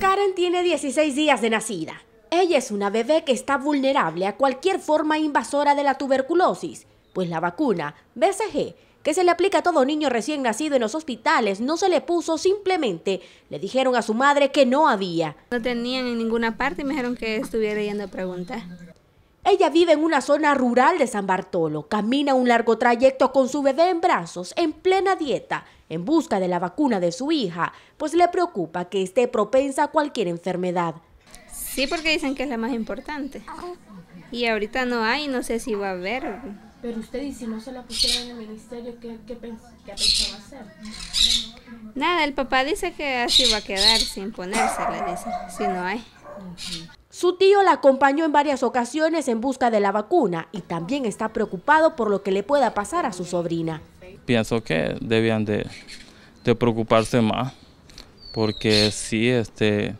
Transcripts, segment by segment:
Karen tiene 16 días de nacida. Ella es una bebé que está vulnerable a cualquier forma invasora de la tuberculosis, pues la vacuna BCG, que se le aplica a todo niño recién nacido en los hospitales, no se le puso simplemente. Le dijeron a su madre que no había. No tenían en ninguna parte y me dijeron que estuviera yendo a preguntar. Ella vive en una zona rural de San Bartolo, camina un largo trayecto con su bebé en brazos, en plena dieta, en busca de la vacuna de su hija, pues le preocupa que esté propensa a cualquier enfermedad. Sí, porque dicen que es la más importante. Y ahorita no hay, no sé si va a haber. Pero usted, y si no se la pusieron en el ministerio, ¿qué, qué, qué pensaba hacer? Nada, el papá dice que así va a quedar sin ponerse, le dice, si no hay. Su tío la acompañó en varias ocasiones en busca de la vacuna y también está preocupado por lo que le pueda pasar a su sobrina. Pienso que debían de, preocuparse más, porque sí, este,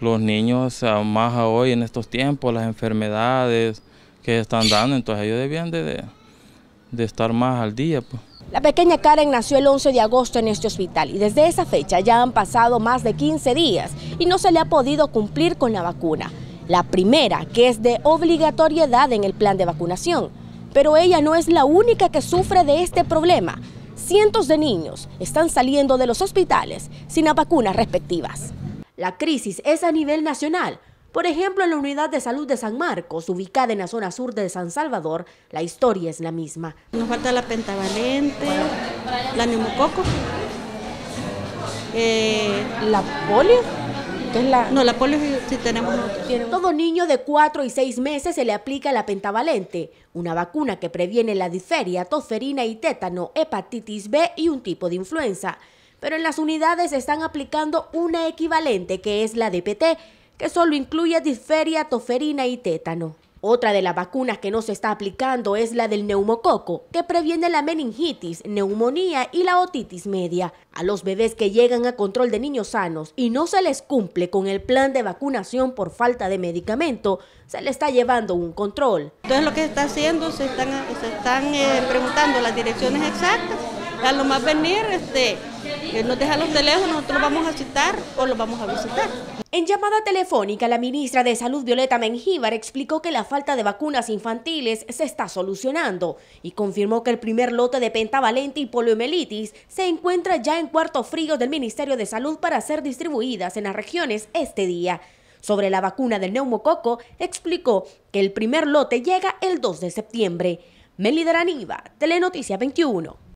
los niños, más hoy en estos tiempos, las enfermedades que están dando, entonces ellos debían de, de, estar más al día. Pues. La pequeña Karen nació el 11 de agosto en este hospital y desde esa fecha ya han pasado más de 15 días y no se le ha podido cumplir con la vacuna. La primera, que es de obligatoriedad en el plan de vacunación. Pero ella no es la única que sufre de este problema. Cientos de niños están saliendo de los hospitales sin las vacunas respectivas. La crisis es a nivel nacional. Por ejemplo, en la Unidad de Salud de San Marcos, ubicada en la zona sur de San Salvador, la historia es la misma. Nos falta la pentavalente, la neumococo. Eh, ¿La polio? la... No, la polio sí tenemos. Todo niño de 4 y 6 meses se le aplica la pentavalente, una vacuna que previene la difteria, tosferina y tétano, hepatitis B y un tipo de influenza. Pero en las unidades están aplicando una equivalente que es la DPT, que solo incluye disferia, toferina y tétano. Otra de las vacunas que no se está aplicando es la del neumococo, que previene la meningitis, neumonía y la otitis media. A los bebés que llegan a control de niños sanos y no se les cumple con el plan de vacunación por falta de medicamento, se le está llevando un control. Entonces lo que se está haciendo, se están, se están eh, preguntando las direcciones exactas, a lo más venir, este, nos dejan los teléfonos, nosotros los vamos a citar o los vamos a visitar. En llamada telefónica, la ministra de Salud Violeta Mengíbar explicó que la falta de vacunas infantiles se está solucionando y confirmó que el primer lote de pentavalente y poliomielitis se encuentra ya en cuarto frío del Ministerio de Salud para ser distribuidas en las regiones este día. Sobre la vacuna del neumococo, explicó que el primer lote llega el 2 de septiembre. Melidra Niva, Telenoticia 21.